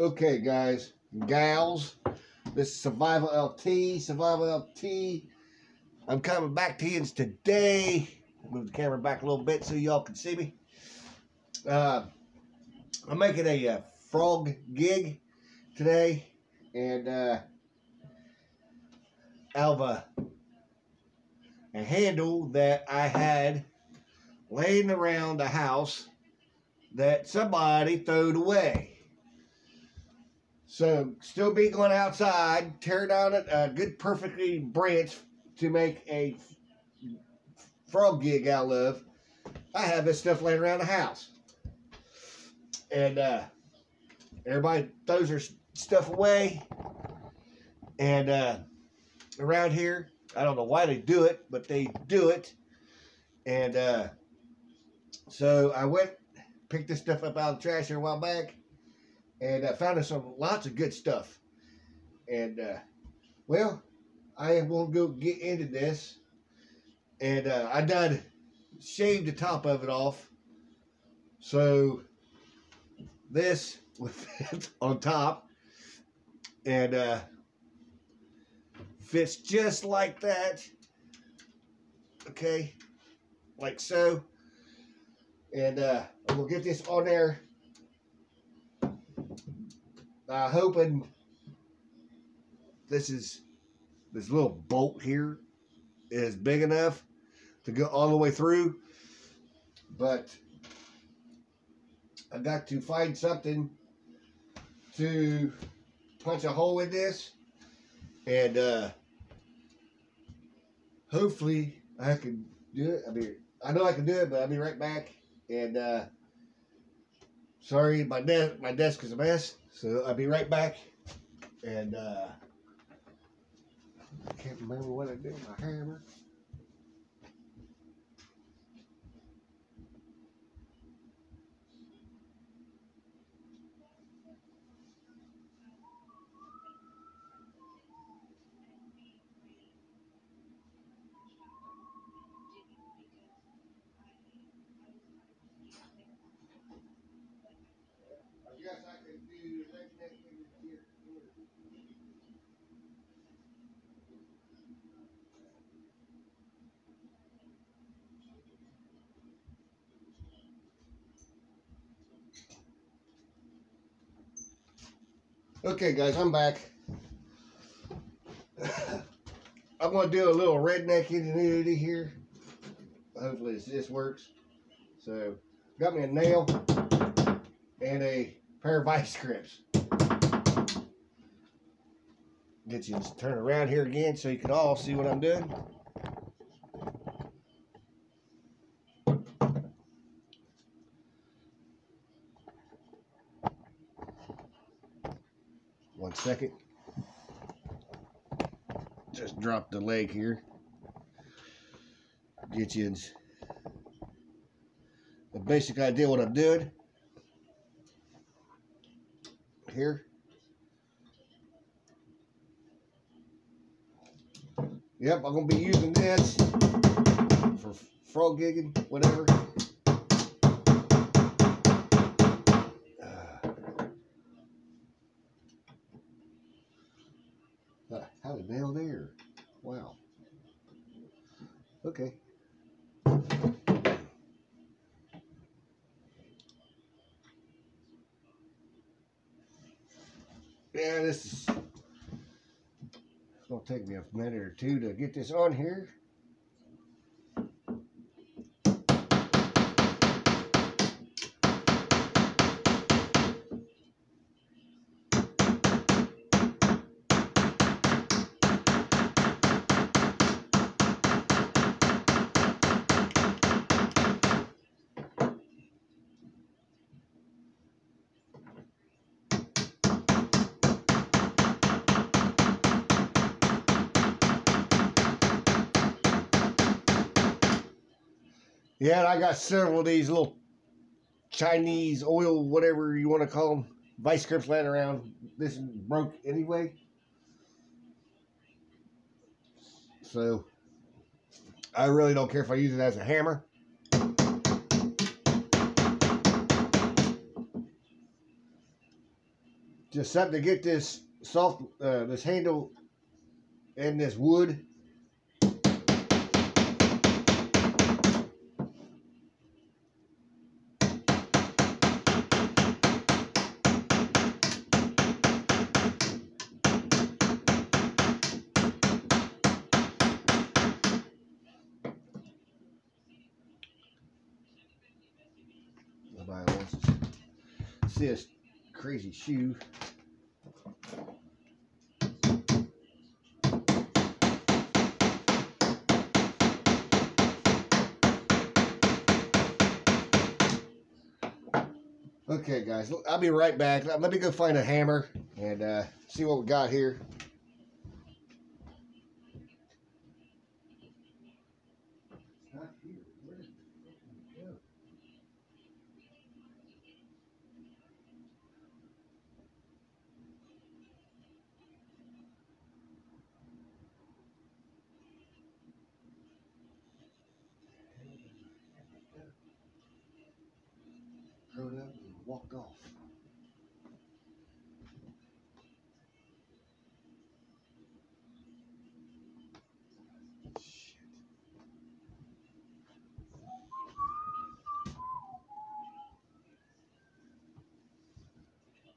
Okay, guys, gals, this is Survival LT, Survival LT. I'm coming back to you today. Move the camera back a little bit so y'all can see me. Uh, I'm making a uh, frog gig today, and uh, of a, handle that I had laying around the house that somebody throwed away. So, still be going outside, tear down a, good, perfectly branch to make a frog gig out of. I have this stuff laying around the house. And uh, everybody throws their stuff away. And uh, around here, I don't know why they do it, but they do it. And uh, so I went, picked this stuff up out of the trash here a while back and I found some lots of good stuff. And uh, well, I won't go get into this. And uh, I done shaved the top of it off, so this fit on top, and uh, fits just like that. Okay, like so. And uh, we'll get this on there uh, hoping this is this little bolt here is big enough to go all the way through but I got to find something to punch a hole in this and uh, hopefully I can do it. I mean I know I can do it but I'll be right back and uh, sorry my desk my desk is a mess so I'll be right back. And uh, I can't remember what I did with my hammer. Okay, guys, I'm back. I'm going to do a little redneck ingenuity here. Hopefully this, works. So, got me a nail and a pair of vice grips. Get you to turn around here again so you can all see what I'm doing. Second. Just drop the leg here. Get you the basic idea what I'm doing. Here. Yep, I'm going to be using this for frog gigging, whatever. How the nail there? Wow. Okay. Yeah, this is it's gonna take me a minute or two to get this on here. Yeah, I got several of these little Chinese oil, whatever you want to call them, vice grips laying around. This broke anyway. So, I really don't care if I use it as a hammer. just something to get this soft, uh, this handle and this wood. Nobody wants to see this crazy shoe. Okay, guys, I'll be right back. Let me go find a hammer and uh, see what we got here. Not here. Where did it go? Throw it up and walked off.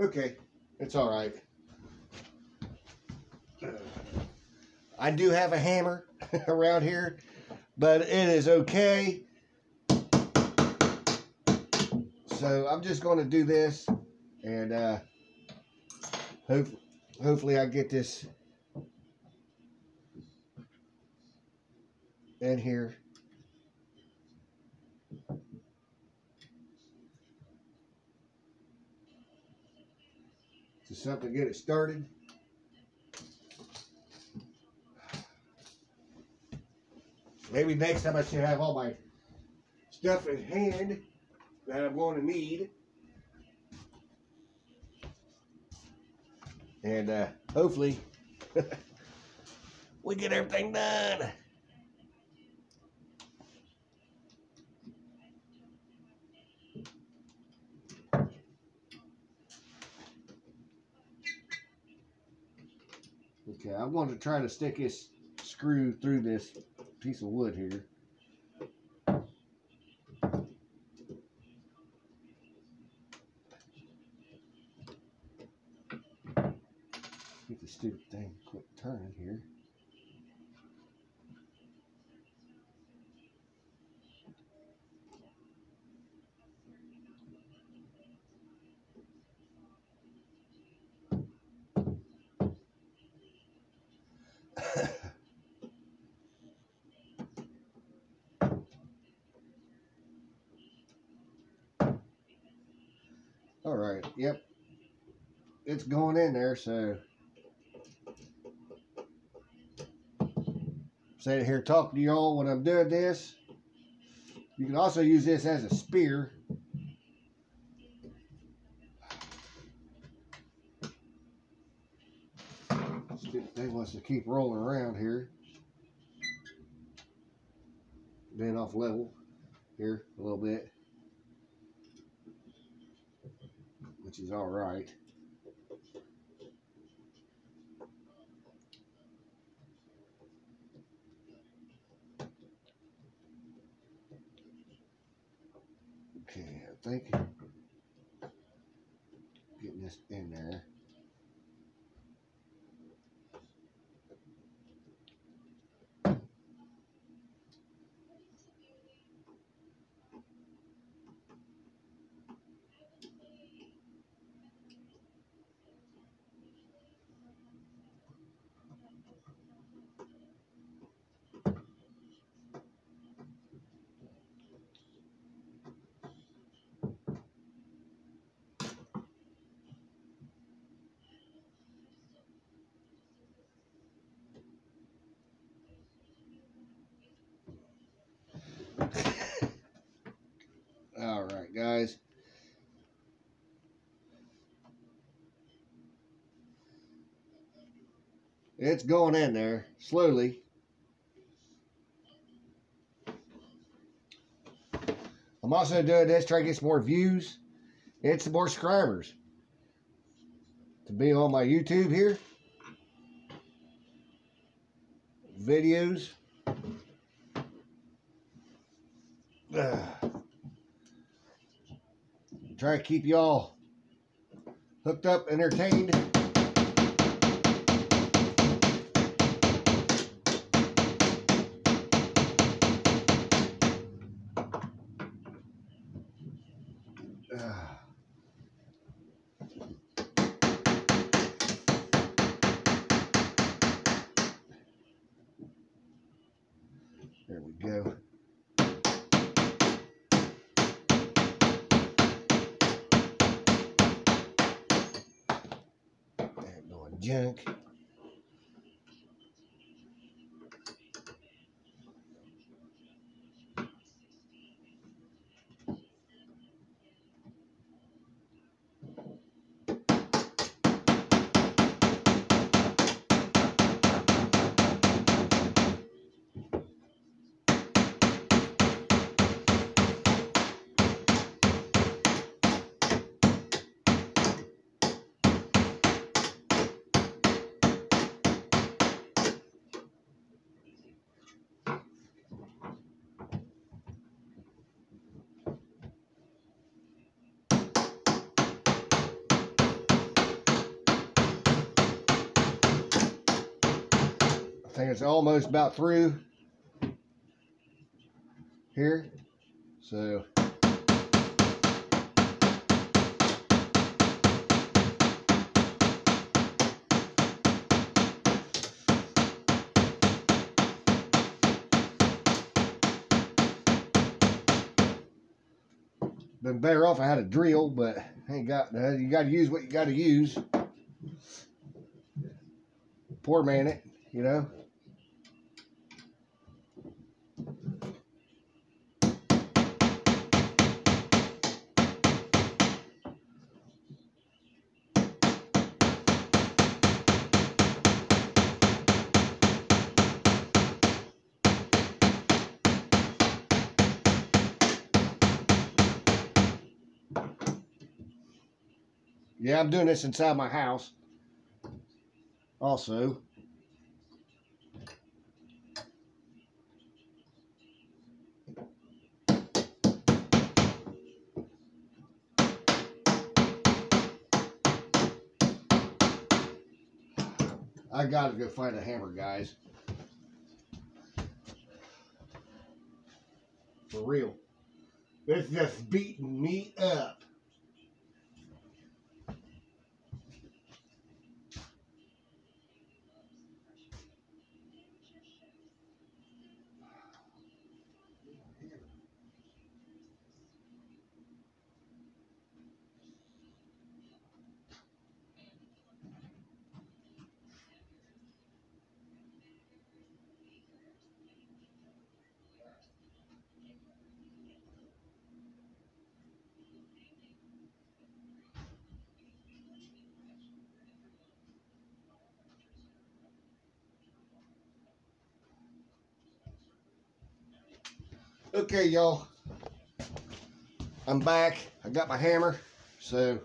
Okay, it's all right. I do have a hammer around here, but it is okay. So I'm just going to do this, and uh, hope, hopefully I get this in here. Just something to get it started. Maybe next time I should have all my stuff in hand that I'm going to need. And uh, hopefully we get everything done. Okay, I'm going to try to stick this screw through this piece of wood here. Get the stupid thing quit turning here. All right, yep. It's going in there, so sitting here talking to y'all when I'm doing this. You can also use this as a spear. Thing wants to keep rolling around here. Being off level here a little bit. Which is alright. Okay, I think getting this in there. All right, guys. It's going in there slowly. I'm also doing this try to get some more views and some more subscribers. to be on my YouTube here. Videos. Try to keep y'all hooked up, entertained. There we go. That going junk. I think it's almost about through here. So been better off I had a drill, but ain't got uh, you got to use what you got to use. Poor man it, you know. Yeah, I'm doing this inside my house. Also. I gotta go find a hammer, guys. For real. It's just beating me up. Okay, y'all. I'm back. I got my hammer. So.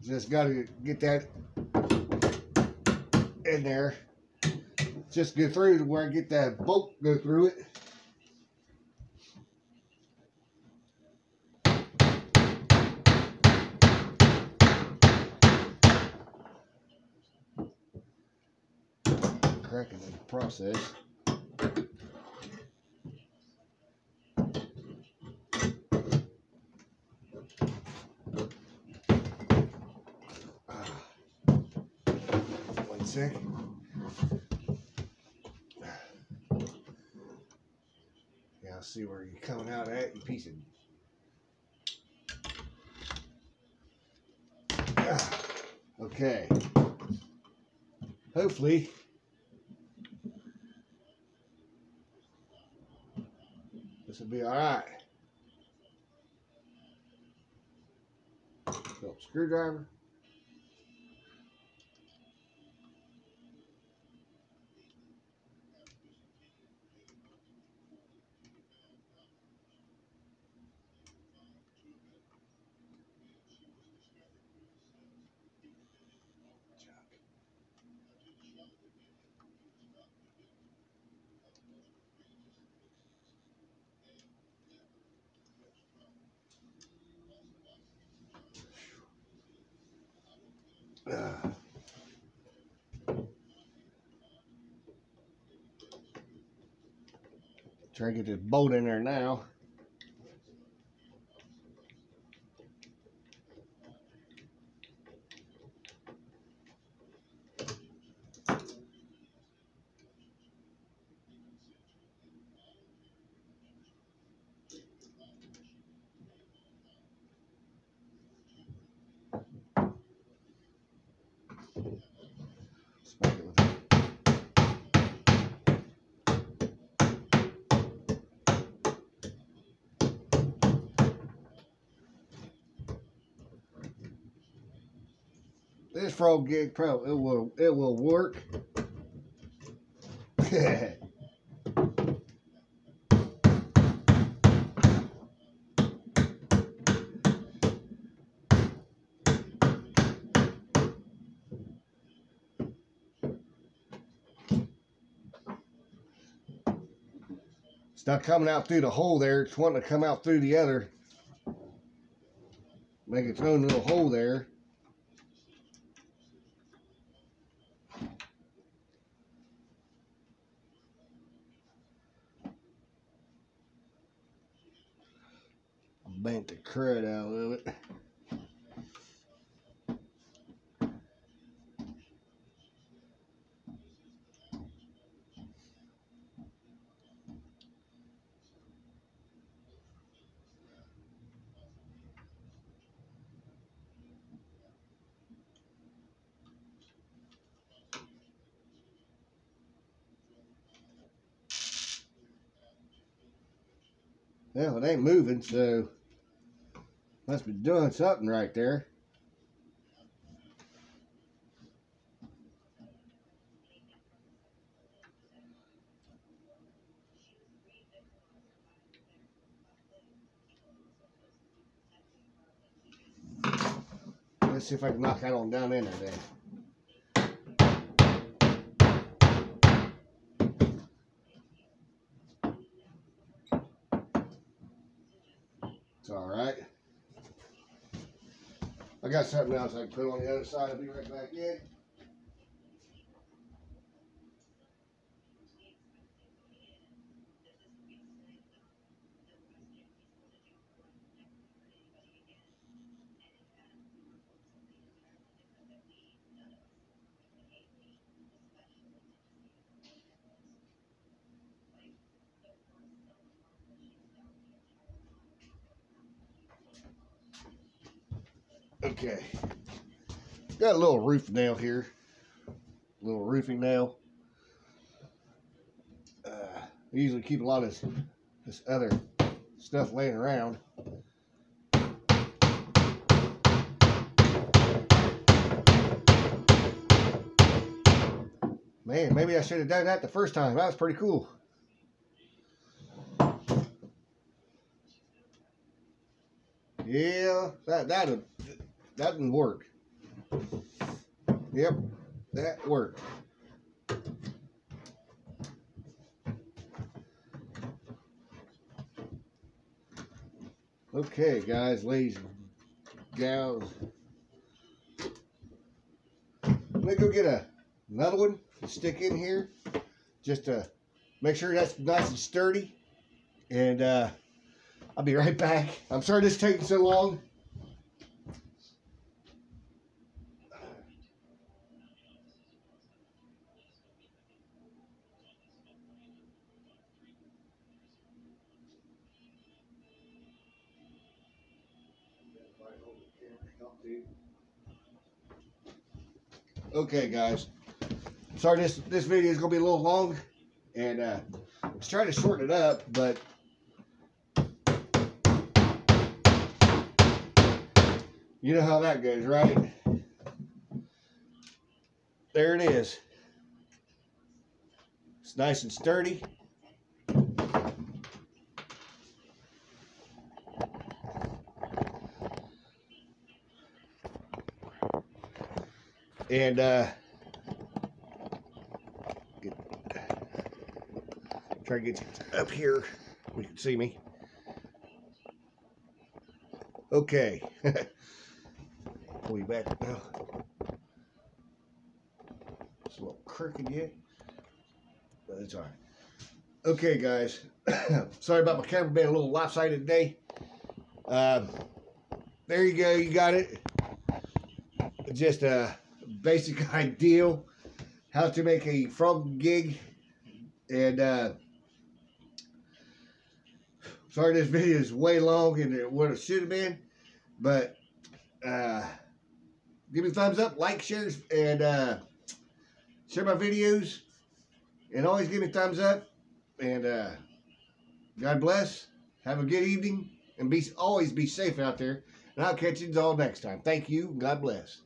Just got to get that in there. Just go through to where I get that bolt go through it. Cracking in the process. One second. Yeah, see where you're coming out at, you piece of. Okay. Hopefully. Will be all right. Screwdriver. Try to get this bolt in there now. This Frog Gig Pro, it will it will work. It's not coming out through the hole there. It's wanting to come out through the other. Make its own little hole there. Bent the crud out of it. Well, it ain't moving, so must be doing something right there. Let's see if I can knock that on down in there then. It's all right. I got something else I can put on the other side. I'll be right back in. Okay. Got a little roof nail here. Little roofing nail. Uh, I usually keep a lot of this, this other stuff laying around. Man, maybe I should have done that the first time. That was pretty cool. Yeah, that that that didn't work. Yep, that worked. Okay, guys, ladies gals. Let me go get a, another one to stick in here. Just to make sure that's nice and sturdy. And uh, I'll be right back. I'm sorry this is taking so long. Okay, guys. Sorry, this this video is gonna be a little long, and uh, let's try to shorten it up. But you know how that goes, right? There it is. It's nice and sturdy. And uh, get, try to get up here. We can see me. Okay. You back now. It's a little crooked yet. But it's alright. Okay, guys. Sorry about my camera being a little lopsided today. Uh, there you go. You got it. Just a basic ideal how to make a frog gig. And uh, sorry this video is way long and it would have should have been. But uh, give me thumbs up, like, shares, and uh, share my videos. And always give me thumbs up. And uh, God bless. Have a good evening. And be always be safe out there. And I'll catch you all next time. Thank you. God bless.